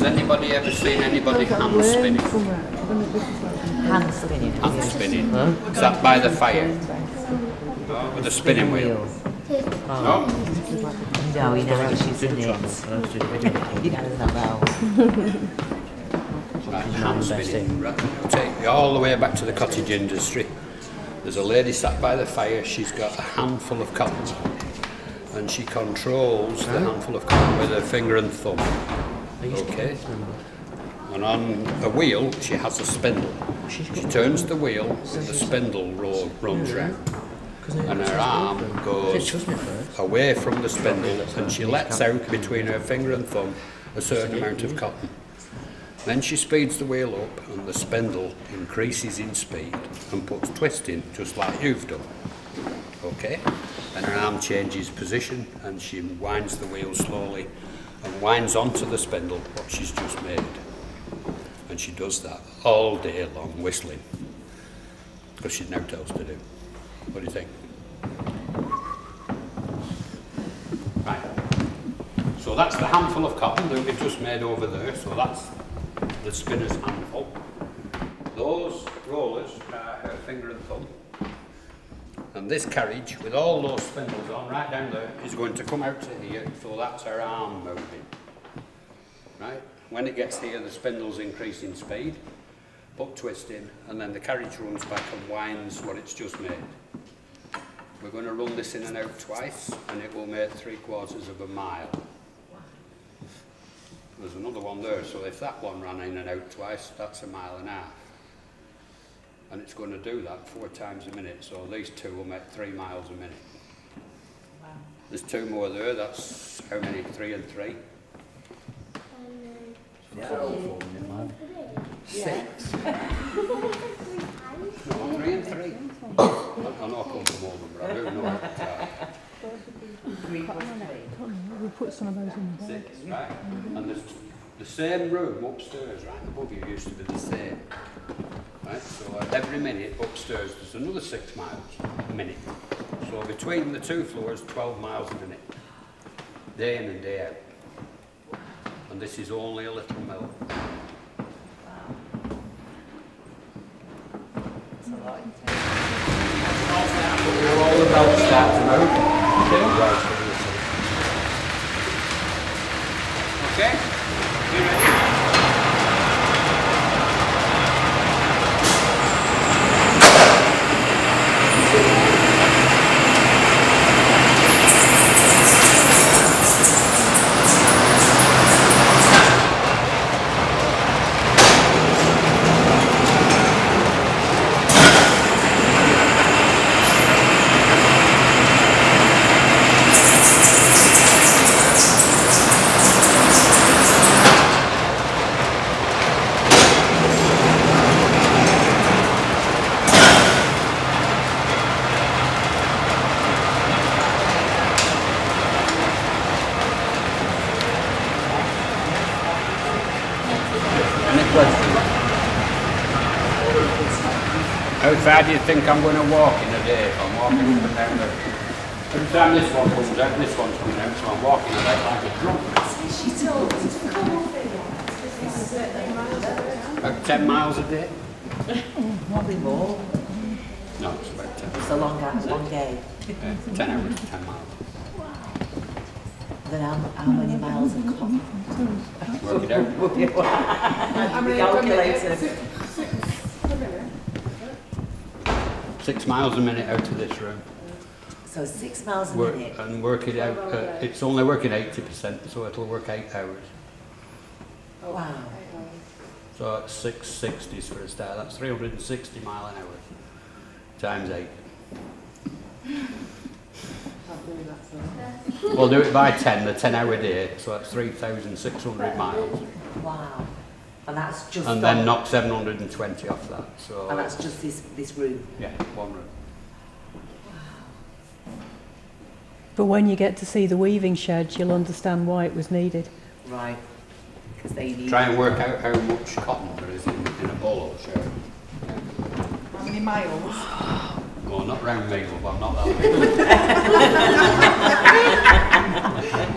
Has anybody ever seen anybody hand spinning? Hand spinning. Hand spinning. Sat by the fire with a spinning wheel. Oh. No? No, he knows she's in it. He knows that well. Right, hand spinning. Right. Take you all the way back to the cottage industry. There's a lady sat by the fire. She's got a handful of cotton, and she controls the handful of cotton with her finger and thumb. Okay. And on a wheel, she has a spindle. She turns the wheel, and the spindle runs round. And her arm goes away from the spindle, and she lets out between her finger and thumb a certain amount of cotton. Then she speeds the wheel up and the spindle increases in speed and puts twist in just like you've done. Okay? And her arm changes position and she winds the wheel slowly and winds onto the spindle what she's just made. And she does that all day long whistling because she's nothing else to do. What do you think? Right. So that's the handful of cotton that we've just made over there. So that's the spinner's handful. Those rollers are her finger and thumb. And this carriage, with all those spindles on right down there, is going to come out to here, so that's her arm moving. Right? When it gets here, the spindles increase in speed, put twisting, and then the carriage runs back and winds what it's just made. We're going to run this in and out twice, and it will make three quarters of a mile. There's another one there, so if that one ran in and out twice, that's a mile and a half. And it's going to do that four times a minute, so these two will make three miles a minute. There's two more there, that's how many? Three and three? Six. No, three and three. I I know I come from Oldham, but I do know that. uh, We put some of those in the bag. Six, right? And there's the same room upstairs, right above you, used to be the same. Right? So every minute upstairs, there's another six miles a minute. So between the two floors, 12 miles a minute, day in and day out. And this is only a little mill. All the belts start to. Okay? You ready? Any questions? How far do you think I'm going to walk in a day if I'm walking up and down there? Every time this one comes out, this one's coming out, so I'm walking about like a drunk. She About 10 miles a day? Probably more. No, it's about 10. It's a long, long day. Yeah, 10 hours, 10 miles. Then how, how many miles of cotton? Work it out. How many calculator? Six miles a minute out of this room. So six miles a Work, minute. and work it out. Uh, it's only working 80%, so it'll work 8 hours. Wow. So it's 660s for a start. That's 360 mile an hour. Times 8. We'll do it by 10, the 10 hour day, so that's 3,600 miles. Wow. And that's just And then knock 720 off that. So and that's just this this room. yeah, one room. But when you get to see the weaving shed, you'll understand why it was needed. Right. Because they need Try and work out how much cotton there is in, in a bolo shirt. How many miles? Well, not round me, but I'm not that big.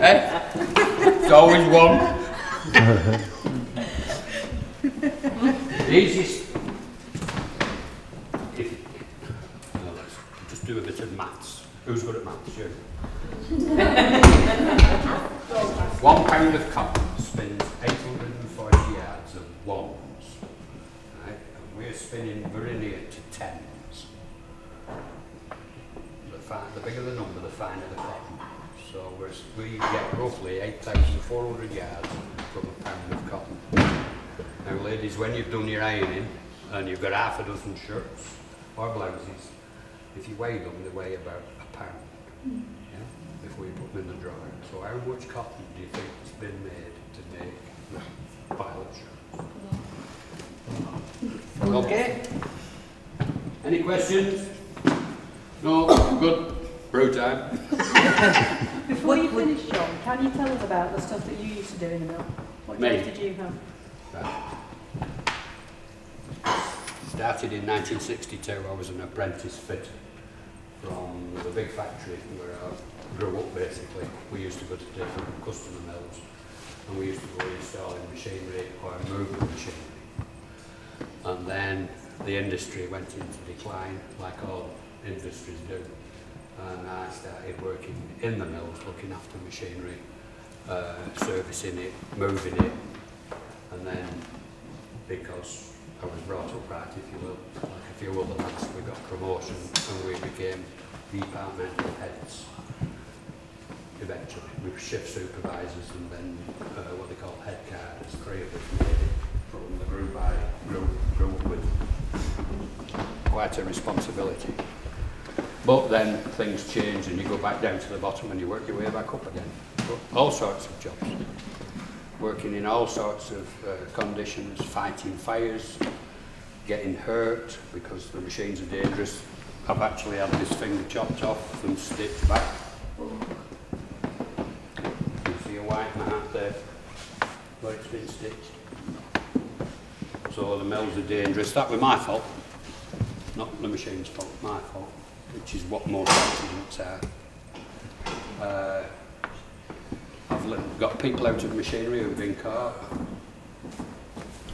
eh? It's always one. The easiest, if, no, let's just do a bit of maths. Who's good at maths? You. One pound of cotton spins 840 yards of ones, right? And we're spinning very near to tens. The, the bigger the number, the finer the cotton. So we're, we get roughly 8,400 yards from a pound of cotton. Now, ladies, when you've done your ironing and you've got half a dozen shirts or blouses, if you weigh them, they weigh about a pound yeah, before you put them in the dryer. So, how much cotton do you think has been made to make the pile of shirts? Okay. Any questions? No? Good. Brew time. Before you finish, John, can you tell us about the stuff that you used to do in the mill? What Me? jobs did you have? Started in 1962. I was an apprentice fitter from the big factory where I grew up basically. We used to go to different customer mills and we used to go installing machinery or moving machinery. And then the industry went into decline like all industries do. And I started working in the mills, looking after machinery, uh, servicing it, moving it, and then because I was brought up right, if you will, like a few other lads, we got promotion and we became departmental heads eventually. We were shift supervisors and then uh, what they call head cards, three of us made it from the group I grew, grew up with. Quite a responsibility. But then things change and you go back down to the bottom and you work your way back up again. But all sorts of jobs working in all sorts of uh, conditions, fighting fires, getting hurt because the machines are dangerous. I've actually had this finger chopped off and stitched back. You see a white mark there where it's been stitched. So the mills are dangerous. That was my fault, not the machine's fault, my fault, which is what most accidents are. Uh, Got people out of machinery who've been caught.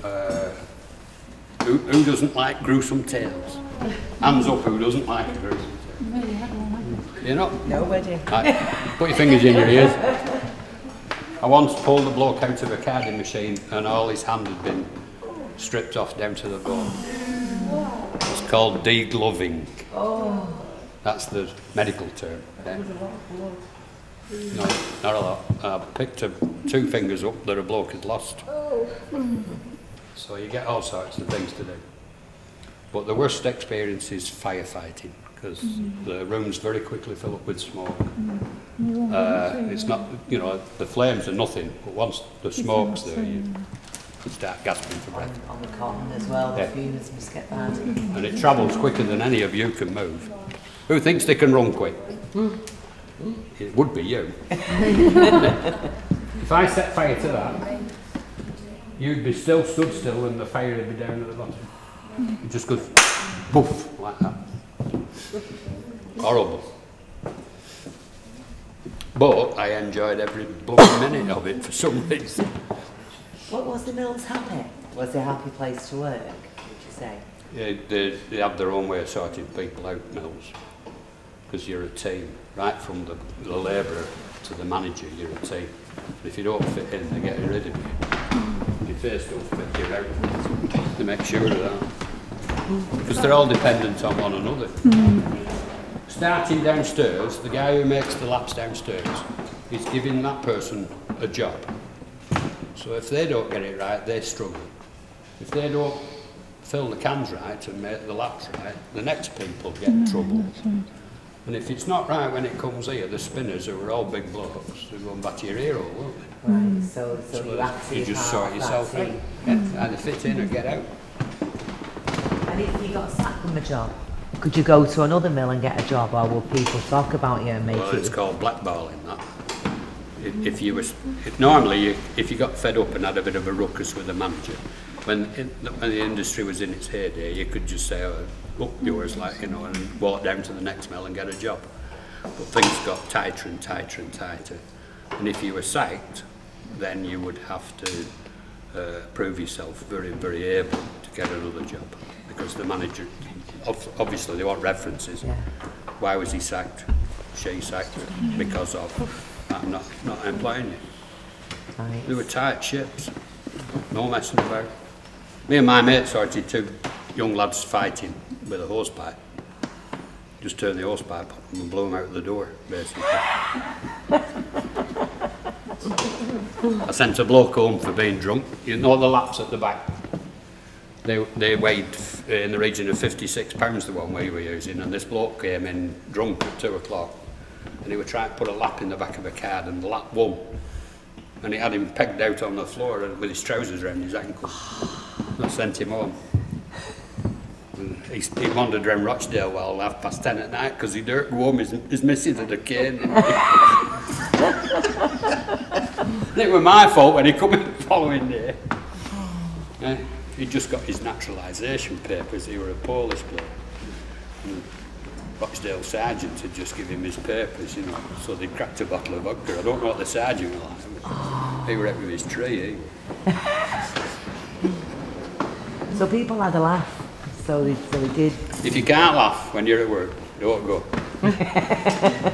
Uh, who, who doesn't like gruesome tales? Hands up who doesn't like a gruesome tale. You know? Nobody. Right, put your fingers in your ears. I once pulled a bloke out of a carding machine and all his hand had been stripped off down to the bone. It's called degloving. That's the medical term. No, not a lot. I picked a, two fingers up that a bloke had lost. So you get all sorts of things to do. But the worst experience is firefighting because the rooms very quickly fill up with smoke. Uh, it's not, you know, the flames are nothing, but once the smoke's there, you start gasping for breath. on the cotton as well, the Yeah. fumes must get bad. And it travels quicker than any of you can move. Who thinks they can run quick? Hmm. It would be you. if I set fire to that, you'd be still stood still and the fire would be down at the bottom. It just goes poof like that. Horrible. But I enjoyed every bloody minute of it for some reason. What was the mills happy? Was it a happy place to work, would you say? Yeah, they, they have their own way of sorting people out, mills, because you're a team, right from the, the labourer to the manager, you're a team. And if you don't fit in, they get rid of you. If they still fit, you're out. They make sure of that. Because they're all dependent on one another. Starting downstairs, the guy who makes the laps downstairs is giving that person a job. So if they don't get it right, they struggle. If they don't fill the cans right and make the laps right, the next people get in trouble. And if it's not right when it comes here, the spinners who are all big blokes, they're going back to your hero, won't they? Right, so, so, So you have to you just sort yourself that out. team. Yeah, either fit in or get out. And if you got sacked from a job, could you go to another mill and get a job, or will people talk about you and make Well, it's it? called blackballing that. If, if you was, if normally, you, if you got fed up and had a bit of a ruckus with the manager, when, in, when the industry was in its heyday, you could just say, oh, up yours, like, you know, and walk down to the next mill and get a job. But things got tighter and tighter and tighter. And if you were sacked, then you would have to uh, prove yourself very, very able to get another job because the manager, obviously they want references. Yeah. Why was he sacked? She sacked because of I'm not not employing you. Right. They were tight ships, no messing about. Me and my mate sorted two young lads fighting with a hosepipe. Just turned the hosepipe up and blew them out the door, basically. I sent a bloke home for being drunk. You know the laps at the back? They, they weighed f- uh, in the region of 56 pounds, the one we were using, and this bloke came in drunk at two o'clock. And he was trying to put a lap in the back of a card, and the lap won. And he had him pegged out on the floor uh, with his trousers around his ankle. Sent him home. He, he wandered around Rochdale well half past ten at night because he'd hurt home. His, his missus had a cane. it was my fault when he come in the following day. Eh, he just got his naturalisation papers. He were a Polish bloke. Rochdale sergeant had just given him his papers, you know, so they cracked a bottle of vodka. I don't know what the sergeant was like. He were out with his tree, eh? So people had a laugh. So they, so they did. If you can't laugh when you're at work, don't go.